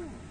Ooh.